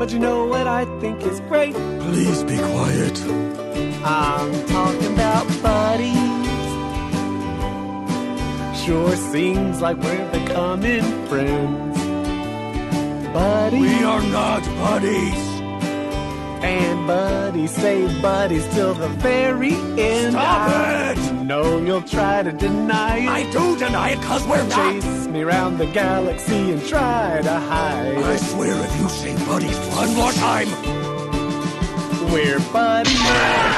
But you know what I think is great? Please be quiet. I'm talking about buddies. Sure seems like we're becoming friends. Buddies. We are not buddies. And buddies say buddies till the very end. Stop I it! No, you'll try to deny it. I do deny it cause we're not. Chase me round the galaxy and try to hide. I swear if you say buddies one more time. We're buddies.